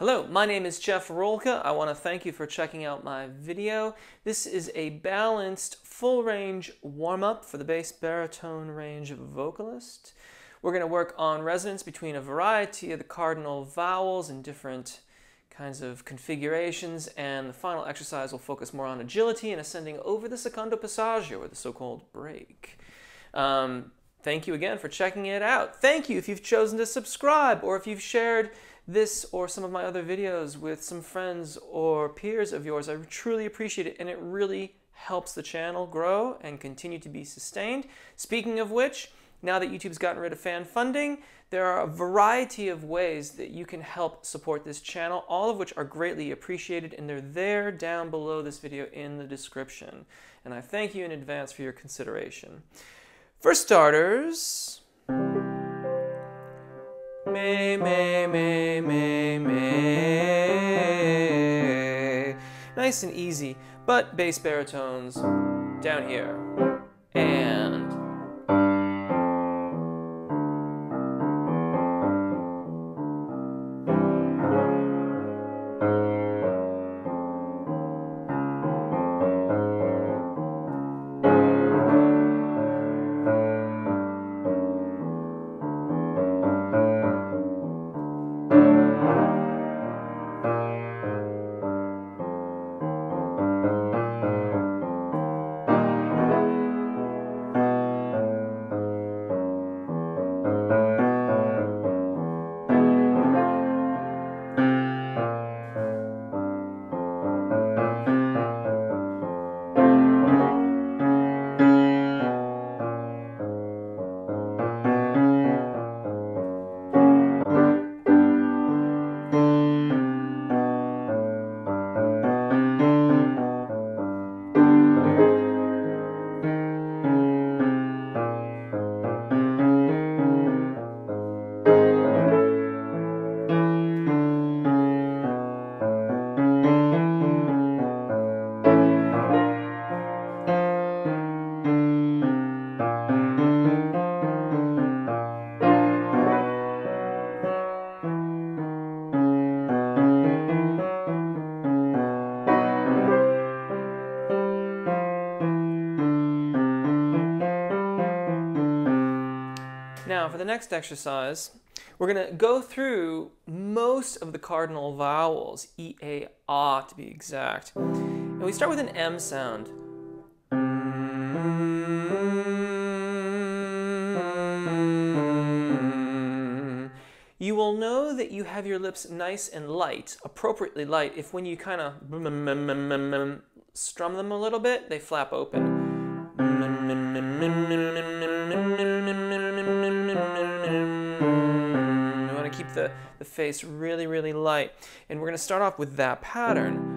Hello, my name is Jeff Rolka. I want to thank you for checking out my video. This is a balanced full range warm up for the bass baritone range of a vocalist. We're going to work on resonance between a variety of the cardinal vowels in different kinds of configurations, and the final exercise will focus more on agility and ascending over the secondo passaggio, or the so called break. Um, thank you again for checking it out. Thank you if you've chosen to subscribe or if you've shared this or some of my other videos with some friends or peers of yours. I truly appreciate it and it really helps the channel grow and continue to be sustained. Speaking of which, now that YouTube's gotten rid of fan funding, there are a variety of ways that you can help support this channel, all of which are greatly appreciated, and they're there down below this video in the description. And I thank you in advance for your consideration. For starters, May, may, may, may, may. Nice and easy, but bass baritones down here. For the next exercise, we're going to go through most of the cardinal vowels, E, A, A to be exact. And we start with an M sound. You will know that you have your lips nice and light, appropriately light, if when you kind of strum them a little bit, they flap open. The, face really, really light. And we're to start off with that pattern.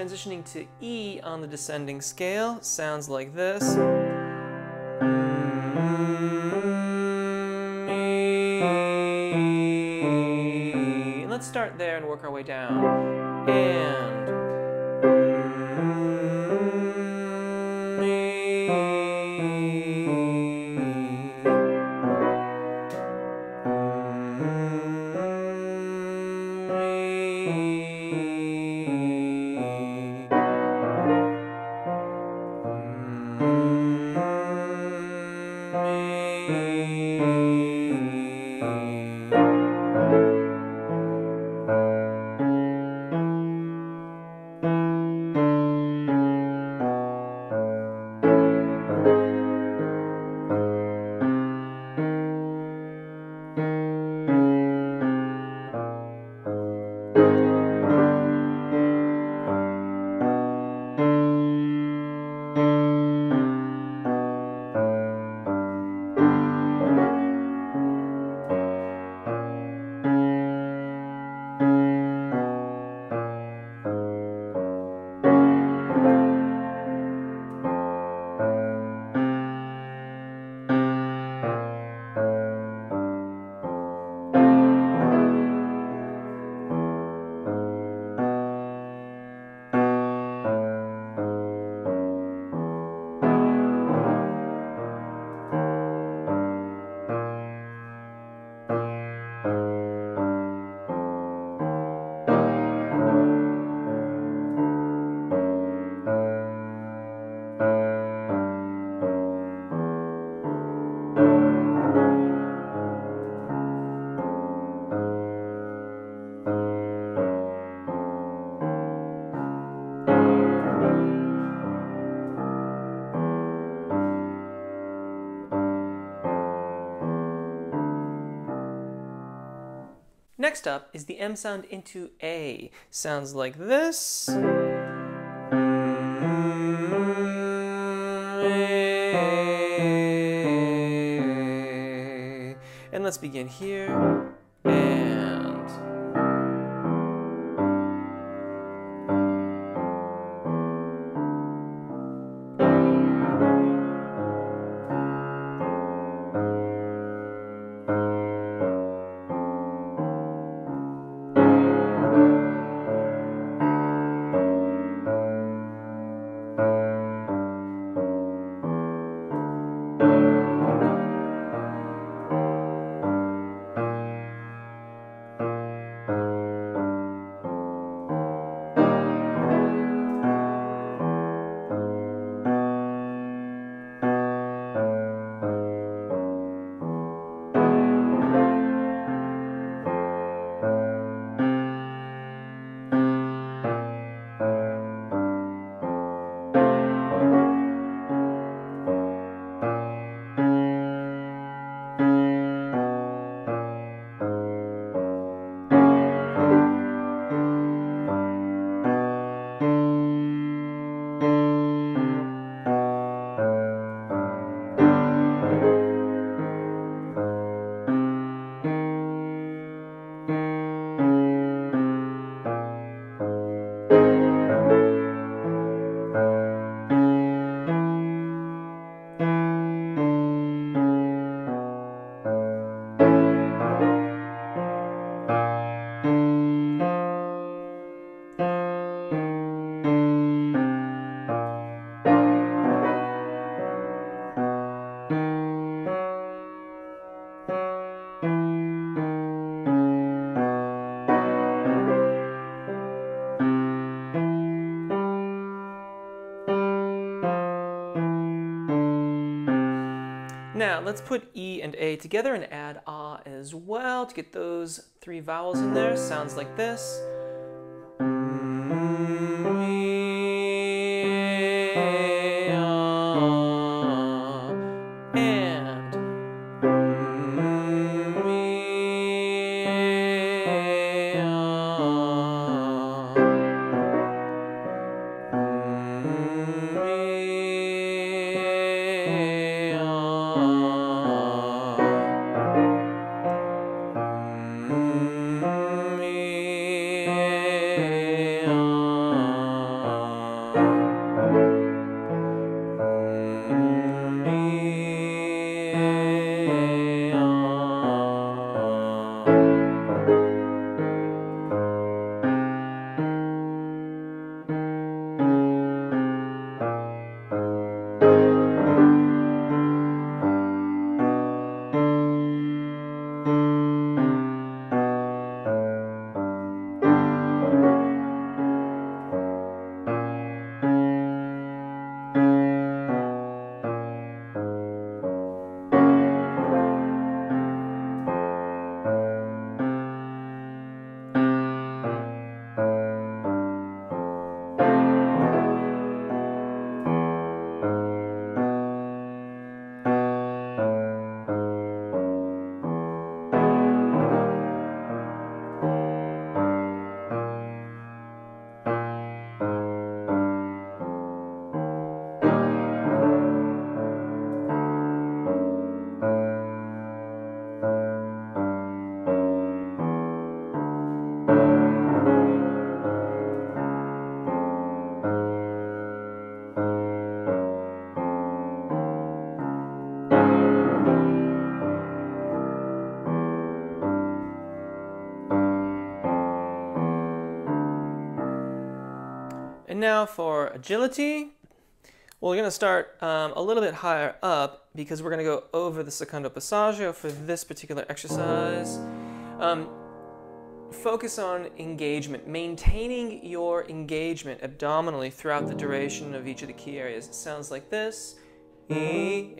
Transitioning to E on the descending scale. Sounds like this. let's start there and work our way down. And Next up is the M sound into A. Sounds like this. And let's begin here. Now, let's put E and A together and add ah as well to get those three vowels in there. Sounds like this. Mm-hmm. Now for agility. We're going to start um, a little bit higher up because we're going to go over the secondo passaggio for this particular exercise. Um, focus on engagement, maintaining your engagement abdominally throughout the duration of each of the key areas. It sounds like this. E,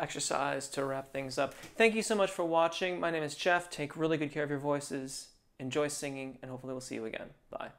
exercise to wrap things up. Thank you so much for watching. My name is Jeff. Take really good care of your voices. Enjoy singing, and hopefully we'll see you again. Bye.